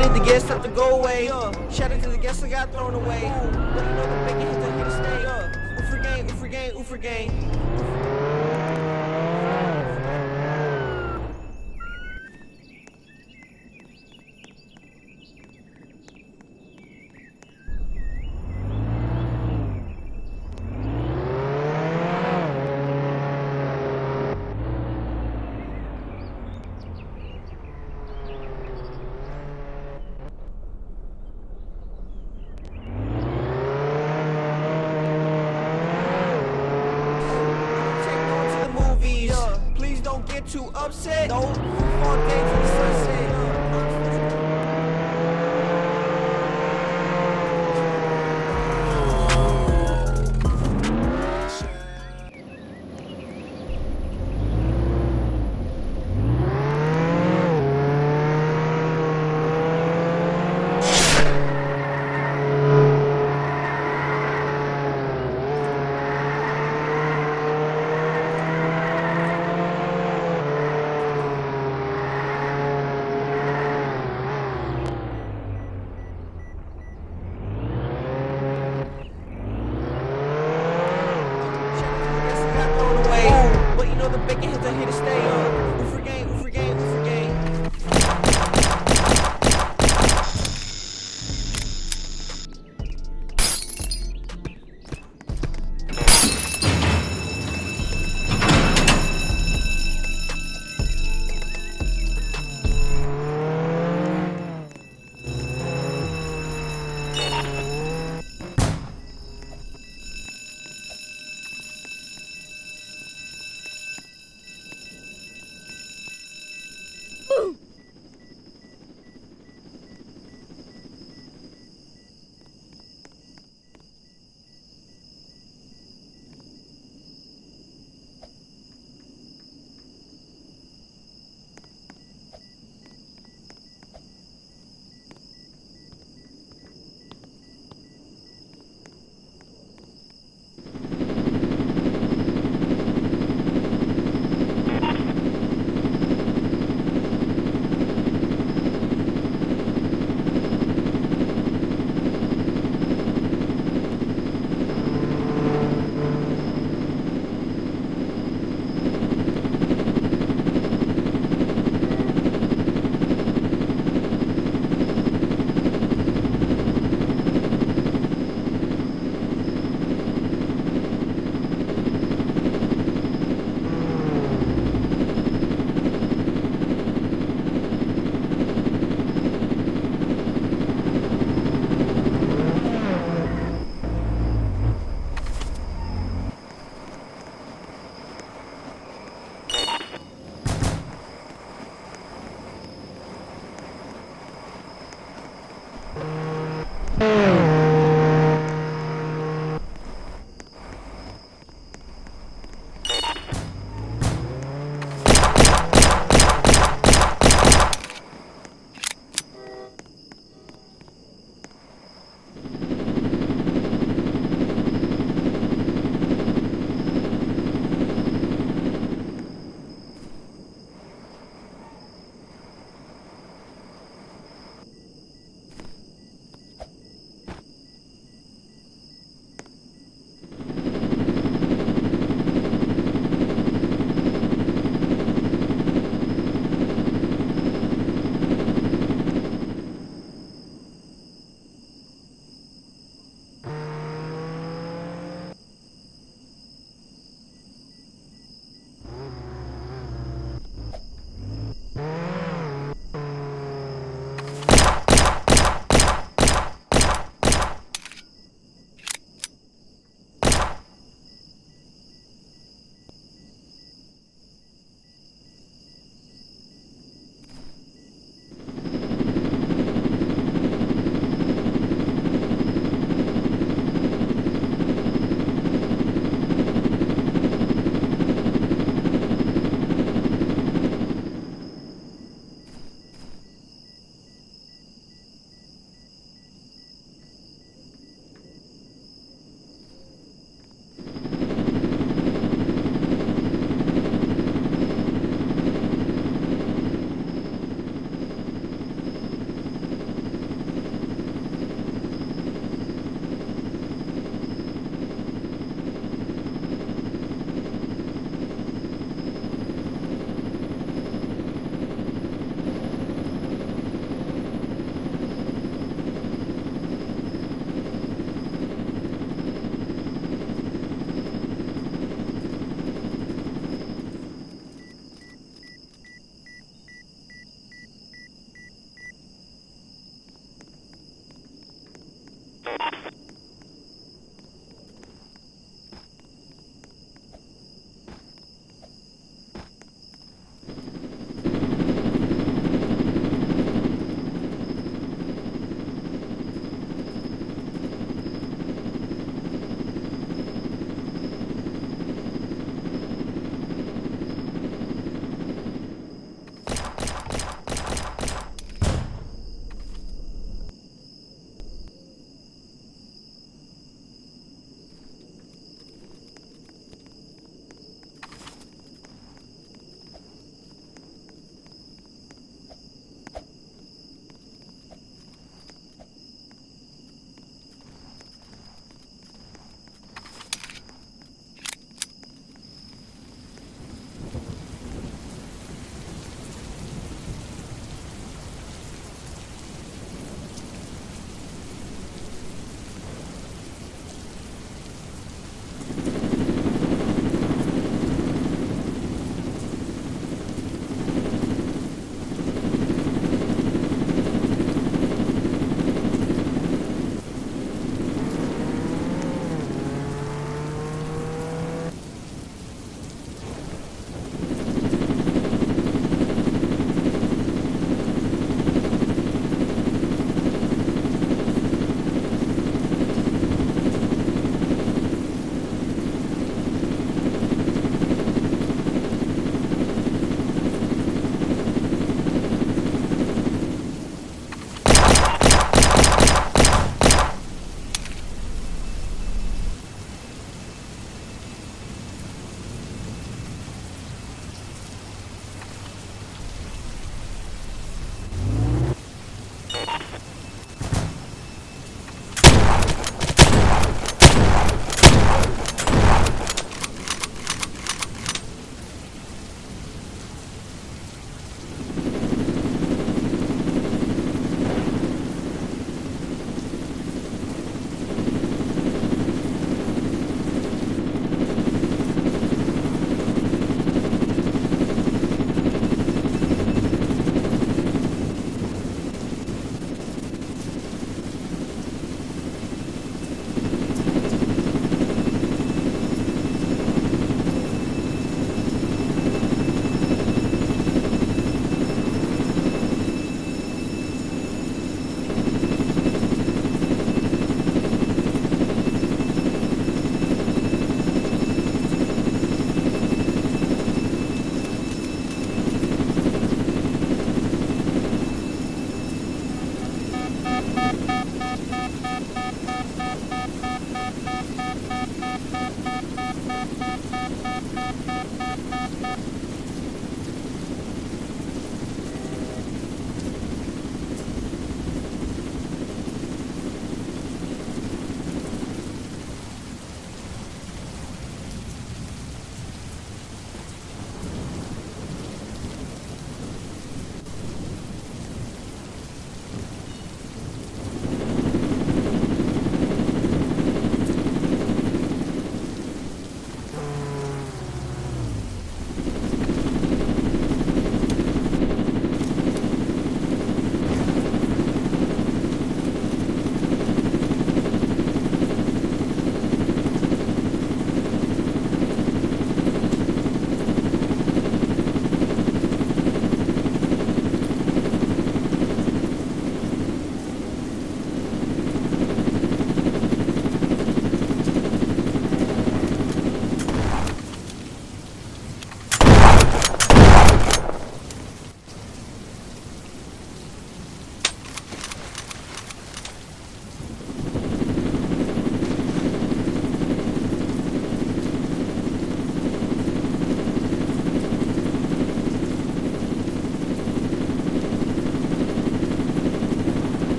The guests have to go away? Shout out to the guests that got thrown away. But you know the bacon hits are here to stay. Oofer gang, oofer gang, oofer gang. Take on to the movies. Please don't get too upset. Four days to